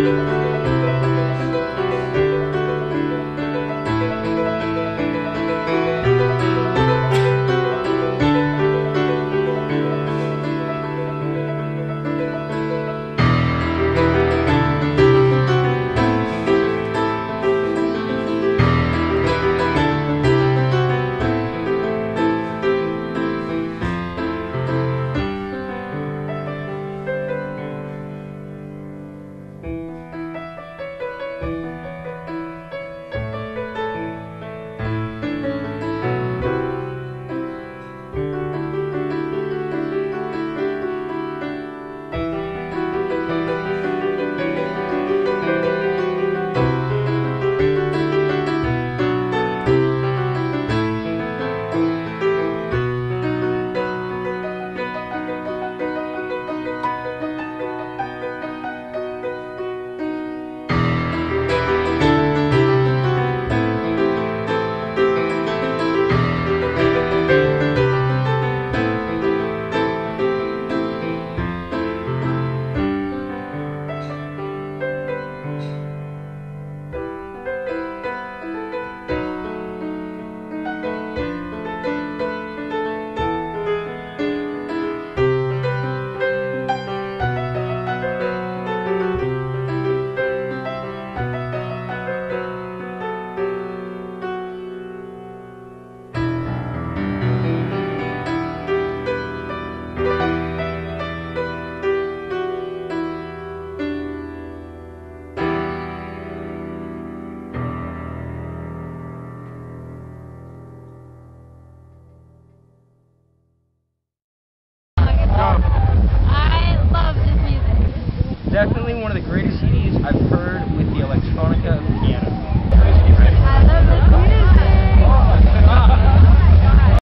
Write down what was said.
I Definitely one of the greatest CDs I've heard.